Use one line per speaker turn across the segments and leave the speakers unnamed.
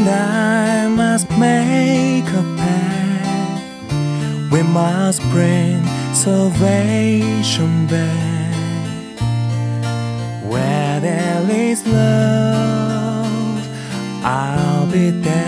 and I must make a pact. We must bring salvation back. Where there is love, I'll be there.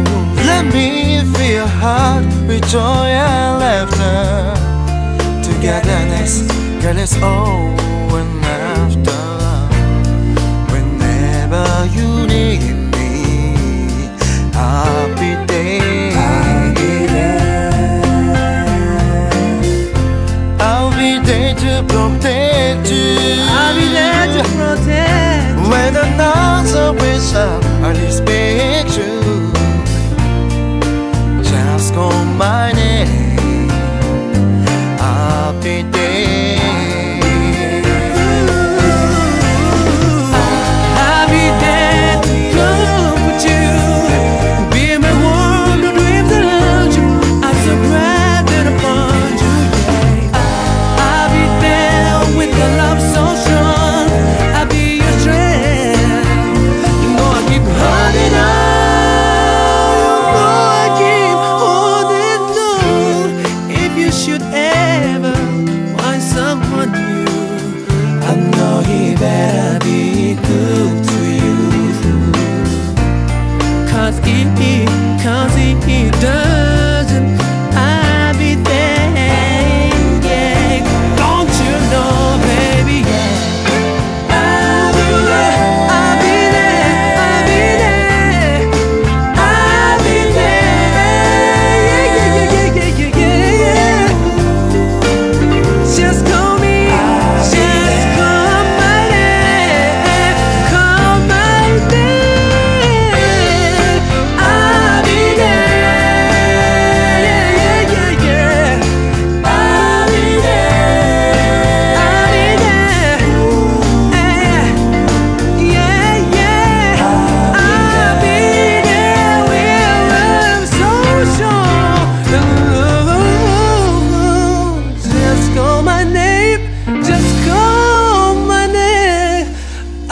Let me feel heart with joy and laughter. Togetherness,
girl, it's all and after. Whenever you need me, I'll be there. I'll be
there,
to
protect you.
I'll be there to protect.
When the nights are whistle, I'll be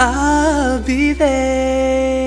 I'll be there.